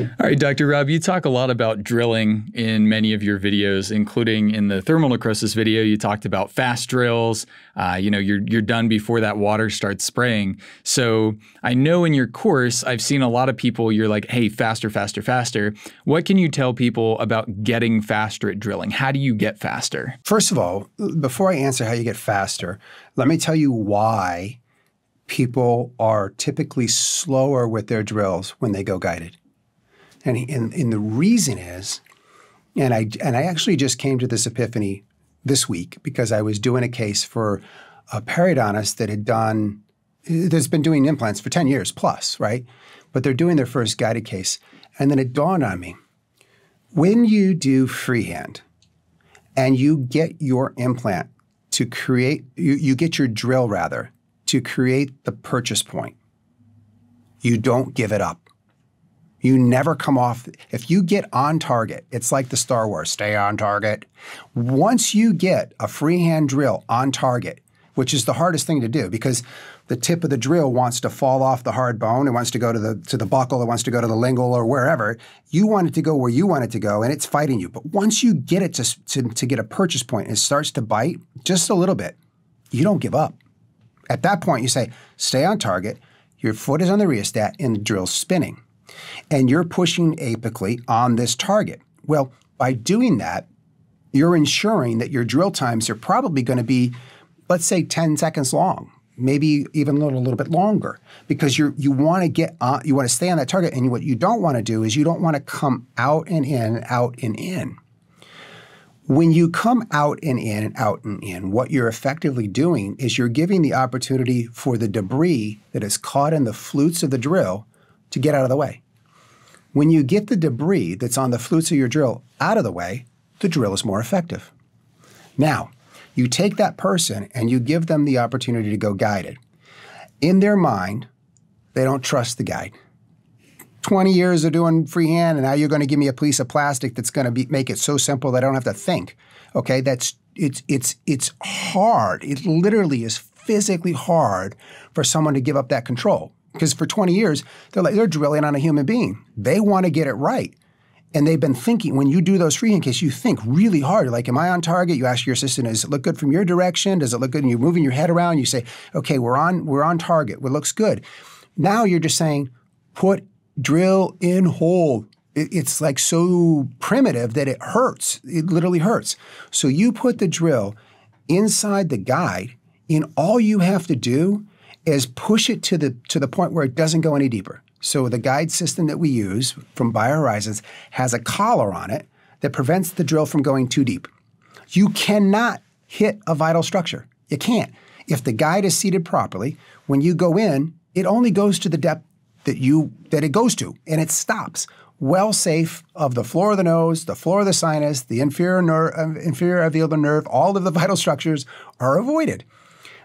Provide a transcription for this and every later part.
All right, Dr. Rob, you talk a lot about drilling in many of your videos, including in the thermal necrosis video. You talked about fast drills. Uh, you know, you're you're done before that water starts spraying. So I know in your course, I've seen a lot of people. You're like, hey, faster, faster, faster. What can you tell people about getting faster at drilling? How do you get faster? First of all, before I answer how you get faster, let me tell you why people are typically slower with their drills when they go guided. And, and, and the reason is, and I, and I actually just came to this epiphany this week because I was doing a case for a periodontist that had done, that's been doing implants for 10 years plus, right? But they're doing their first guided case. And then it dawned on me when you do freehand and you get your implant to create, you, you get your drill rather, to create the purchase point, you don't give it up. You never come off. If you get on target, it's like the Star Wars stay on target. Once you get a freehand drill on target, which is the hardest thing to do because the tip of the drill wants to fall off the hard bone, it wants to go to the to the buccal, it wants to go to the lingual or wherever. You want it to go where you want it to go, and it's fighting you. But once you get it to, to, to get a purchase point and it starts to bite just a little bit, you don't give up. At that point, you say, stay on target, your foot is on the rheostat, and the drill's spinning and you're pushing apically on this target. Well, by doing that, you're ensuring that your drill times are probably going to be, let's say, 10 seconds long, maybe even a little, a little bit longer, because you you want to get on, you want to stay on that target, and what you don't want to do is you don't want to come out and in, out and in. When you come out and in and out and in, what you're effectively doing is you're giving the opportunity for the debris that is caught in the flutes of the drill to get out of the way. When you get the debris that's on the flutes of your drill out of the way, the drill is more effective. Now, you take that person and you give them the opportunity to go guided. In their mind, they don't trust the guide. 20 years of doing freehand, and now you're going to give me a piece of plastic that's going to be, make it so simple that I don't have to think. Okay, that's it's it's it's hard. It literally is physically hard for someone to give up that control. Because for 20 years, they're like they're drilling on a human being. They want to get it right. And they've been thinking, when you do those freehand cases, you think really hard. Like, am I on target? You ask your assistant, does it look good from your direction? Does it look good? And you're moving your head around. You say, okay, we're on, we're on target. It looks good. Now you're just saying, put drill in hole. it's like so primitive that it hurts. It literally hurts. So you put the drill inside the guide, and all you have to do is push it to the to the point where it doesn't go any deeper. So the guide system that we use from BioHorizons has a collar on it that prevents the drill from going too deep. You cannot hit a vital structure. You can't. If the guide is seated properly, when you go in, it only goes to the depth that you that it goes to, and it stops well safe of the floor of the nose, the floor of the sinus, the inferior nerve, uh, inferior alveolar nerve, all of the vital structures are avoided.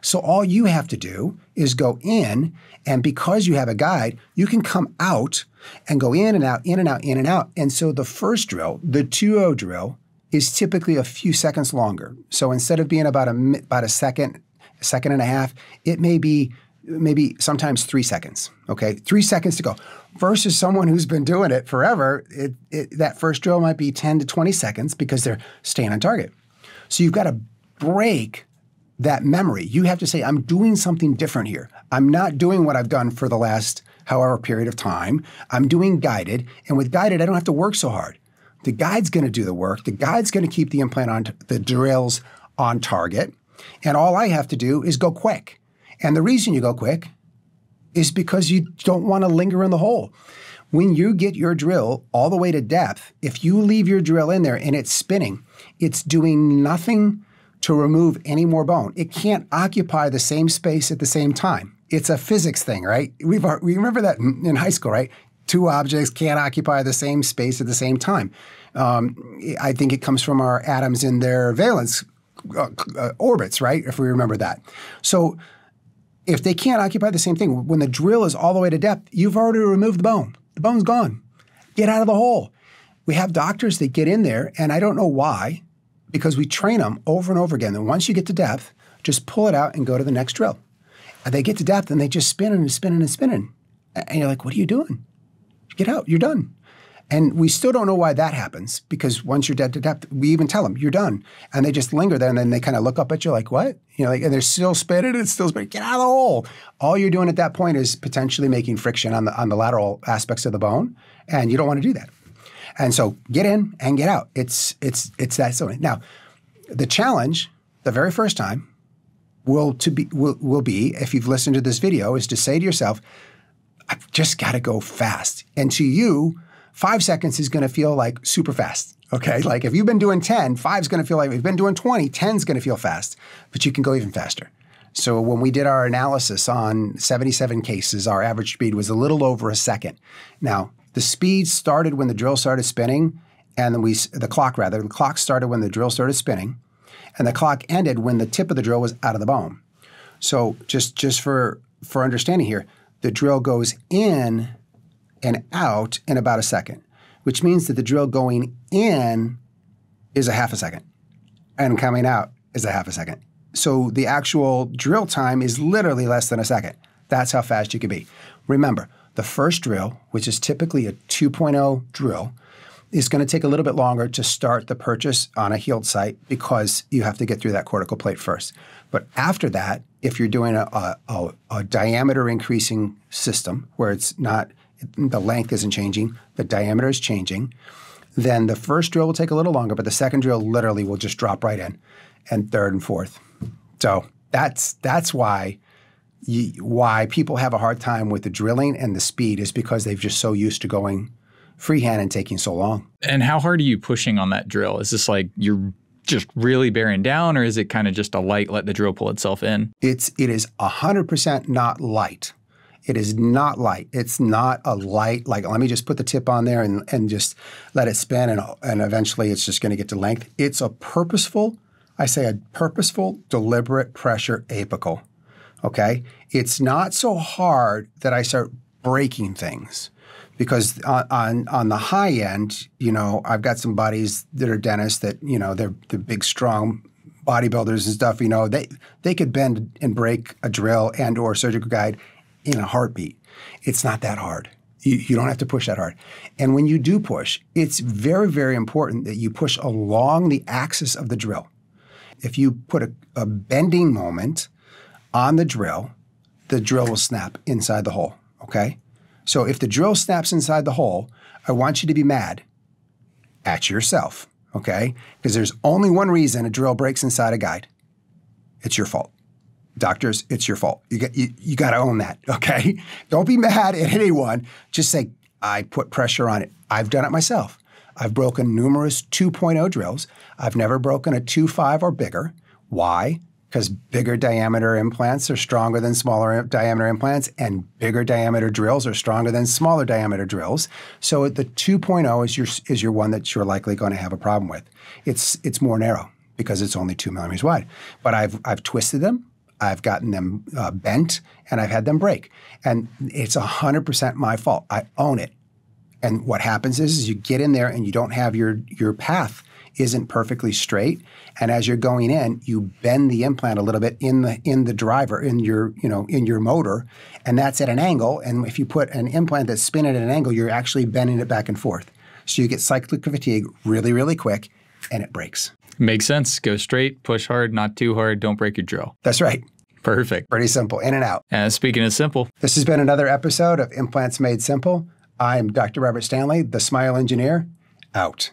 So all you have to do is go in, and because you have a guide, you can come out and go in and out, in and out, in and out. And so the first drill, the 2 drill, is typically a few seconds longer. So instead of being about a about a second, second and a half, it may be maybe sometimes three seconds. Okay, three seconds to go. Versus someone who's been doing it forever, it, it, that first drill might be 10 to 20 seconds because they're staying on target. So you've got to break that memory. You have to say, I'm doing something different here. I'm not doing what I've done for the last however period of time. I'm doing guided. And with guided, I don't have to work so hard. The guide's going to do the work. The guide's going to keep the implant on, the drills on target. And all I have to do is go quick. And the reason you go quick is because you don't want to linger in the hole. When you get your drill all the way to depth, if you leave your drill in there and it's spinning, it's doing nothing to remove any more bone. It can't occupy the same space at the same time. It's a physics thing, right? We've, we remember that in high school, right? Two objects can't occupy the same space at the same time. Um, I think it comes from our atoms in their valence uh, uh, orbits, right? If we remember that. So if they can't occupy the same thing, when the drill is all the way to depth, you've already removed the bone. The bone's gone. Get out of the hole. We have doctors that get in there, and I don't know why because we train them over and over again. And once you get to depth, just pull it out and go to the next drill. And they get to depth and they just spin and spinning and spinning. And you're like, what are you doing? Get out, you're done. And we still don't know why that happens because once you're dead to depth, we even tell them you're done, and they just linger there, and then they kind of look up at you like, "What?" You know, like, and they're still spinning, and still spinning. Get out of the hole! All you're doing at that point is potentially making friction on the on the lateral aspects of the bone, and you don't want to do that. And so, get in and get out. It's it's it's that simple. Now, the challenge, the very first time, will to be will, will be if you've listened to this video, is to say to yourself, "I've just got to go fast," and to you five seconds is going to feel like super fast. Okay. Like if you've been doing 10, five's going to feel like if you've been doing 20, 10's going to feel fast, but you can go even faster. So when we did our analysis on 77 cases, our average speed was a little over a second. Now, the speed started when the drill started spinning, and then we, the clock rather, the clock started when the drill started spinning, and the clock ended when the tip of the drill was out of the bone. So just, just for, for understanding here, the drill goes in and out in about a second, which means that the drill going in is a half a second and coming out is a half a second. So the actual drill time is literally less than a second. That's how fast you can be. Remember, the first drill, which is typically a 2.0 drill, is going to take a little bit longer to start the purchase on a healed site because you have to get through that cortical plate first. But after that, if you're doing a, a, a diameter increasing system where it's not the length isn't changing, the diameter is changing, then the first drill will take a little longer, but the second drill literally will just drop right in, and third and fourth. So that's that's why why people have a hard time with the drilling and the speed is because they've just so used to going freehand and taking so long. And how hard are you pushing on that drill? Is this like you're just really bearing down, or is it kind of just a light let the drill pull itself in? It's it is hundred percent not light. It is not light. It's not a light, like, let me just put the tip on there and, and just let it spin and, and eventually it's just going to get to length. It's a purposeful, I say a purposeful, deliberate pressure apical. Okay? It's not so hard that I start breaking things because on, on, on the high end, you know, I've got some buddies that are dentists that, you know, they're, they're big, strong bodybuilders and stuff, you know, they, they could bend and break a drill and or surgical guide in a heartbeat. It's not that hard. You, you, don't have to push that hard. And when you do push, it's very, very important that you push along the axis of the drill. If you put a, a bending moment on the drill, the drill will snap inside the hole. Okay? So if the drill snaps inside the hole, I want you to be mad at yourself. Okay? Because there's only one reason a drill breaks inside a guide it's your fault doctors, it's your fault. You got you, you got to own that. Okay, don't be mad at anyone. Just say I put pressure on it. I've done it myself. I've broken numerous 2.0 drills. I've never broken a 2.5 or bigger. Why? Because bigger diameter implants are stronger than smaller diameter implants, and bigger diameter drills are stronger than smaller diameter drills. So the 2.0 is your is your one that you're likely going to have a problem with. It's it's more narrow because it's only two millimeters wide. But I've I've twisted them. I've gotten them uh, bent and I've had them break. And it's 100% my fault. I own it. And what happens is, is you get in there and you don't have your, your path isn't perfectly straight. And as you're going in, you bend the implant a little bit in the in the driver, in your, you know, in your motor, and that's at an angle. And if you put an implant that's spinning at an angle, you're actually bending it back and forth. So you get cyclic fatigue really, really quick and it breaks. Makes sense. Go straight, push hard, not too hard. Don't break your drill. That's right. Perfect. Pretty simple, in and out. And speaking of simple, this has been another episode of Implants Made Simple. I'm Dr. Robert Stanley, the Smile Engineer, out.